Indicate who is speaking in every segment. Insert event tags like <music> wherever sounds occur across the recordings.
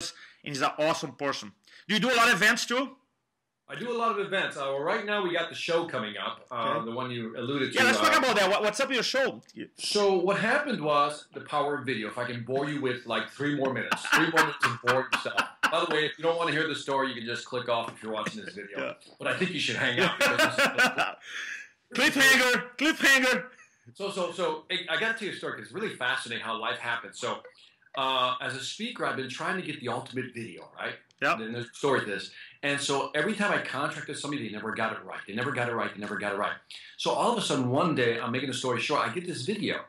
Speaker 1: and he's an awesome person. Do you do a lot of events too?
Speaker 2: I do a lot of events. Uh, well, right now we got the show coming up, uh,
Speaker 1: Okay.
Speaker 2: the one you alluded to.
Speaker 1: Yeah, let's
Speaker 2: uh,
Speaker 1: talk about that. What, what's up with your show?
Speaker 2: So what happened was the power of video. If I can bore you with like three more minutes, <laughs> three more minutes of bored yourself. By the way, if you don't want to hear the story, you can just click off if you're watching this video.
Speaker 1: Yeah.
Speaker 2: But I think you should hang out. Because this is, <laughs>
Speaker 1: cliffhanger, cliffhanger.
Speaker 2: so so so I- I got to tell you a story because it's really fascinating how life happens. So uh, as a speaker, I've been trying to get the ultimate video, right?
Speaker 1: Yeah.
Speaker 2: And there's a story to this. And so every time I contracted somebody, they never got it right. They never got it right. They never got it right. So all of a sudden, one day, I'm making the story short. I get this video,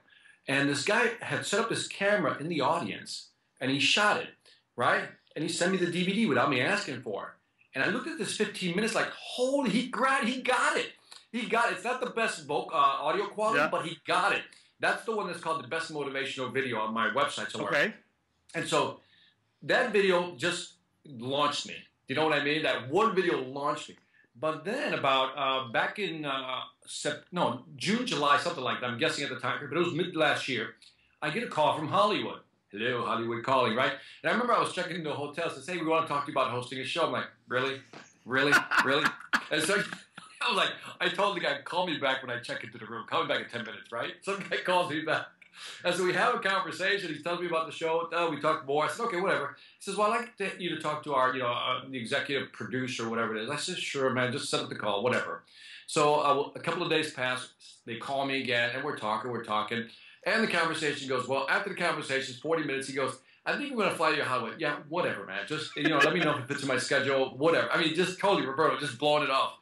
Speaker 2: and this guy had set up his camera in the audience, and he shot it, right? And he sent me the DVD without me asking for it. And I looked at this 15 minutes, like, holy, he got, he got it. He got it. It's not the best voc- uh, audio quality,
Speaker 1: Yeah.
Speaker 2: but he got it. That's the one that's called the best motivational video on my website somewhere.
Speaker 1: Okay.
Speaker 2: And so that video just launched me. You know what I mean? That one video launched me. But then about uh, back in uh, sep- no June, July, something like that. I'm guessing at the time, but it was mid last year. I get a call from Hollywood. Hello, Hollywood calling, right? And I remember I was checking into a hotel. Says, "Hey, we want to talk to you about hosting a show." I'm like, "Really, really, really?" <laughs> And so <laughs> I was like, I told the guy, "Call me back when I check into the room. Call me back in ten minutes, right?" <laughs> Some guy calls me back. And so we have a conversation. He tells me about the show. Uh, we talk more. I said, okay, whatever. He says, well, I'd like to, you to talk to our, you know, uh, the executive producer, whatever it is. I said, sure, man. Just set up the call, whatever. So uh, a couple of days pass. They call me again, and we're talking, we're talking. And the conversation goes, well, after the conversation, 40 minutes, he goes, I think we're going to fly to your Hollywood. Yeah, whatever, man. Just, you know, let me know if it fits in my schedule, whatever. I mean, just totally, Roberto, just blowing it off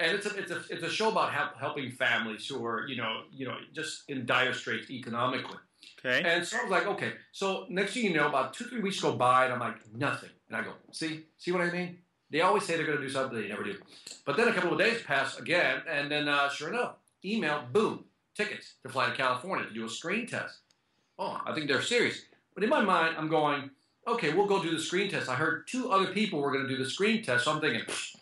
Speaker 2: and it's a, it's a it's a show about help, helping families who are you know you know just in dire straits economically.
Speaker 1: Okay.
Speaker 2: And so I was like, okay. So next thing you know, about two three weeks go by, and I'm like, nothing. And I go, see, see what I mean? They always say they're going to do something, they never do. But then a couple of days pass again, and then uh, sure enough, email, boom, tickets to fly to California to do a screen test. Oh, I think they're serious. But in my mind, I'm going, okay, we'll go do the screen test. I heard two other people were going to do the screen test, so I'm thinking, "Pfft,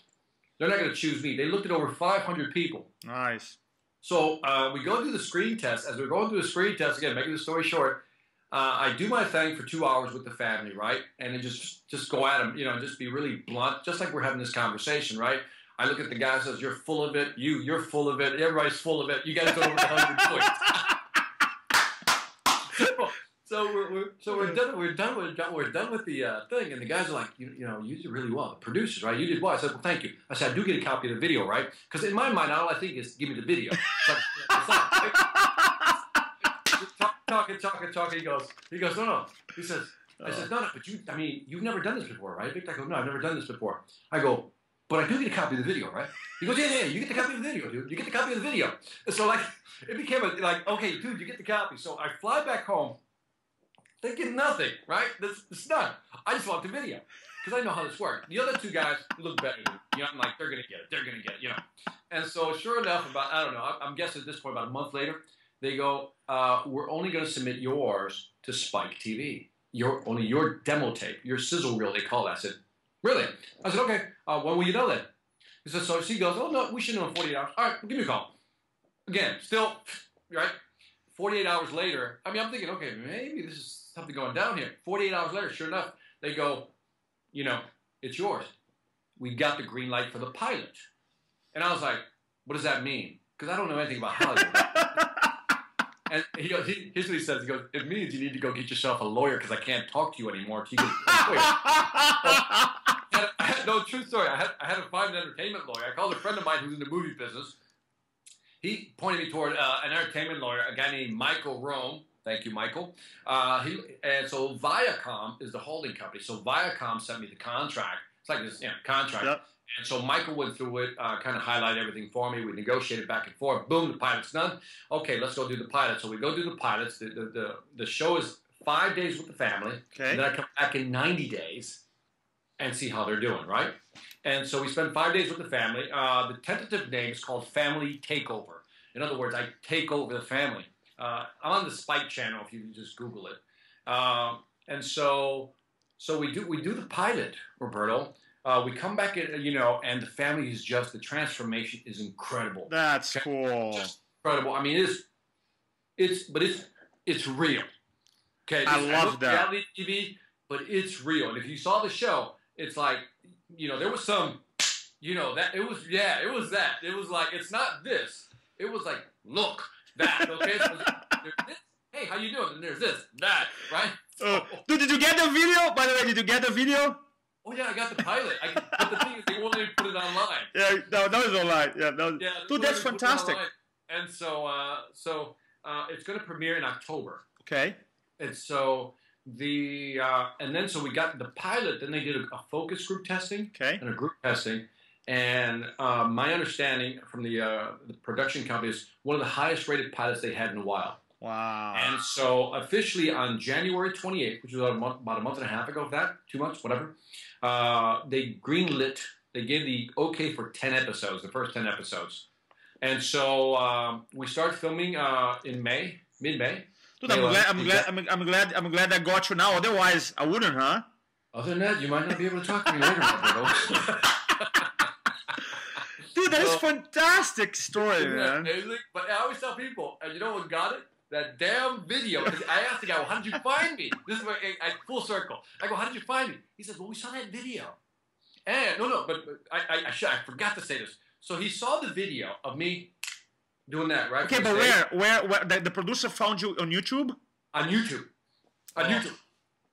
Speaker 2: they're not going to choose me. They looked at over 500 people.
Speaker 1: Nice.
Speaker 2: So uh, we go through the screen test. As we're going through the screen test, again, making the story short, uh, I do my thing for two hours with the family, right? And then just just go at them, you know, just be really blunt, just like we're having this conversation, right? I look at the guy and says, "You're full of it. You, you're full of it. Everybody's full of it. You guys don't know what the hell you're doing." <laughs> so, so we're, we're so we're done. We're done. We're. We're done with the uh, thing. And the guys are like, you, you know, you did really well. The producers, right? You did well. I said, well, thank you. I said, I do get a copy of the video, right? Because in my mind, all I think is, give me the video. But, it's not. <laughs> Talk- Talking, talking, talking. He goes, he goes, no, no. He says, I said, no, no, but you, I mean, you've never done this before, right? Victor? I go, no, I've never done this before. I go, but I do get a copy of the video, right? He goes, yeah, yeah, you get the copy of the video, dude. You get the copy of the video. And so, like, it became a, like, okay, dude, you get the copy. So I fly back home thinking nothing, right? It's done. I just want the video because I know how this works. The other two guys look better than me. You know, I'm like, they're going to get it. They're going to get it, you know. And so, sure enough, about, I don't know, I'm- guessing at this point, about a month later, they go, uh, we're only going to submit yours to Spike TV. Your only your demo tape, your sizzle reel, they call that. I said, really? I said, okay. Uh, when will you know that? He said, so she goes, oh no, we should know in 48 hours. All right, give me a call. Again, still, right? 48 hours later, I mean, I'm thinking, okay, maybe this is something going down here. 48 hours later, sure enough, they go, you know, it's yours. We got the green light for the pilot. And I was like, what does that mean? Because I don't know anything about Hollywood. <laughs> And he goes, he, here's what he says. He goes, it means you need to go get yourself a lawyer because I can't talk to you anymore. He goes, "Wait." I had- <laughs> no, true story. I had, I had to find an entertainment lawyer. I called a friend of mine who's in the movie business. He pointed me toward uh, an entertainment lawyer, a guy named Michael Rome. Thank you, Michael. Uh, he, and so Viacom is the holding company. So Viacom sent me the contract. It's like this you know, contract.
Speaker 1: Yep.
Speaker 2: And so Michael went through it, uh, kind of highlighted everything for me. We negotiated back and forth. Boom, the pilot's done. Okay, let's go do the pilot. So we go do the pilots. The, the, the, the show is five days with the family.
Speaker 1: Okay.
Speaker 2: And then I come back in 90 days and see how they're doing, right? And so we spend five days with the family. Uh, the tentative name is called Family Takeover. In other words, I take over the family. Uh, I'm on the Spike channel if you just Google it. Um, and so, so we do we do the pilot, Roberto. Uh, we come back, in, you know, and the family is just the transformation is incredible
Speaker 1: That's cool.
Speaker 2: incredible. I mean, it's it's but it's it's real. Okay,
Speaker 1: I love
Speaker 2: look,
Speaker 1: that.
Speaker 2: Reality TV, but it's real. And if you saw the show, it's like, you know, there was some, you know, that it was, yeah, it was that. It was like, it's not this. It was like, look, that. Okay, so there's this. Hey, how you doing? And there's this, that, right?
Speaker 1: Uh, dude, did you get the video? By the way, did you get the video?
Speaker 2: Oh yeah, I got the pilot. I, but the thing is, they won't let me put it online.
Speaker 1: Yeah, no, that was online. Yeah, was,
Speaker 2: Yeah,
Speaker 1: dude, that's
Speaker 2: won't let me put it
Speaker 1: fantastic.
Speaker 2: And so, uh, so uh, it's going to premiere in October.
Speaker 1: Okay.
Speaker 2: And so the uh, and then so we got the pilot. Then they did a, a focus group testing
Speaker 1: Okay.
Speaker 2: and a group testing. And uh, my understanding from the uh, the production company is one of the highest rated pilots they had in a while.
Speaker 1: Wow.
Speaker 2: And so officially on January 28th, which was about a month, about a month and a half ago, of that two months, whatever, uh, they greenlit. They gave the okay for 10 episodes, the first 10 episodes. And so um, we started filming uh, in May, mid-May.
Speaker 1: Dude, I'm glad. I'm glad. I'm, I'm glad. I'm glad I got you now. Otherwise, I wouldn't, huh?
Speaker 2: Other than that, you might not be able to talk to me later. <laughs> <laughs>
Speaker 1: Dude, that is
Speaker 2: Well-
Speaker 1: fantastic story, man.
Speaker 2: amazing? But I always tell people, and you know what got it? That damn video. I asked the guy, well, how did you find me? This is where I, full circle. I go, how did you find me? He says, well, we saw that video. And no, no, but, but I, I, I, should, I forgot to say this. So he saw the video of me doing that, right?
Speaker 1: Okay, but where, where, where the, the producer found you on YouTube?
Speaker 2: On YouTube. On
Speaker 1: Oh.
Speaker 2: YouTube.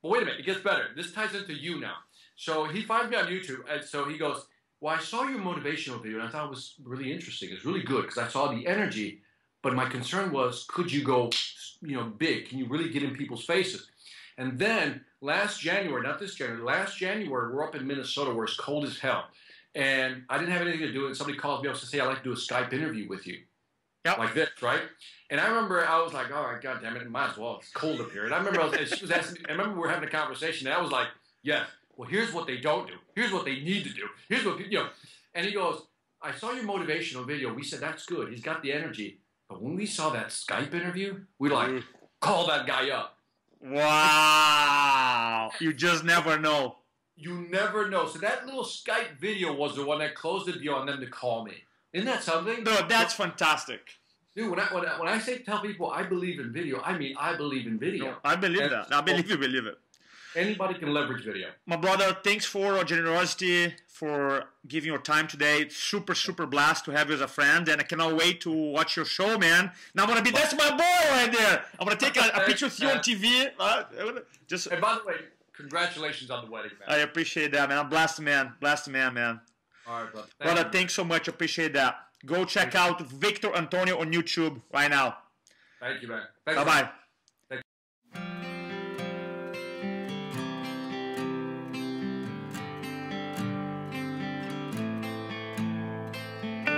Speaker 2: But wait a minute, it gets better. This ties into you now. So he finds me on YouTube, and so he goes, Well, I saw your motivational video, and I thought it was really interesting. It's really good because I saw the energy, but my concern was, could you go, you know, big? Can you really get in people's faces? And then last January, not this January, last January, we're up in Minnesota where it's cold as hell. And I didn't have anything to do, and somebody calls me up to say, I'd like to do a Skype interview with you.
Speaker 1: Yep.
Speaker 2: Like this, right? And I remember I was like, all right, God damn it, might as well. It's cold up here. And I remember I was, she was asking I remember we were having a conversation, and I was like, yes, well, here's what they don't do. Here's what they need to do. Here's what, you know. And he goes, I saw your motivational video. We said, that's good. He's got the energy. But when we saw that Skype interview, we were like, mm. call that guy up.
Speaker 1: Wow. You just never know.
Speaker 2: You never know. So that little Skype video was the one that closed the deal on them to call me. Isn't that something?
Speaker 1: Dude, that's fantastic.
Speaker 2: Dude, when I, when I, when I say tell people I believe in video, I mean I believe in video.
Speaker 1: I believe
Speaker 2: And-
Speaker 1: that. I believe you believe it.
Speaker 2: Anybody can leverage video.
Speaker 1: My brother, thanks for your generosity, for giving your time today. It's super, super blessed to have you as a friend, and I cannot wait to watch your show, man. Now I'm gonna be that's my boy right there. I'm gonna take a, a picture with you on TV. Uh, just,
Speaker 2: And by the way, congratulations on the wedding, man.
Speaker 1: I appreciate that, man. I'm blessed, man. Blessed, man, man.
Speaker 2: All right, brother. Thank
Speaker 1: Brother,
Speaker 2: you.
Speaker 1: thanks so much. Appreciate that. Go check out Victor Antonio on YouTube right now.
Speaker 2: Thank you, man. Thank
Speaker 1: Bye bye.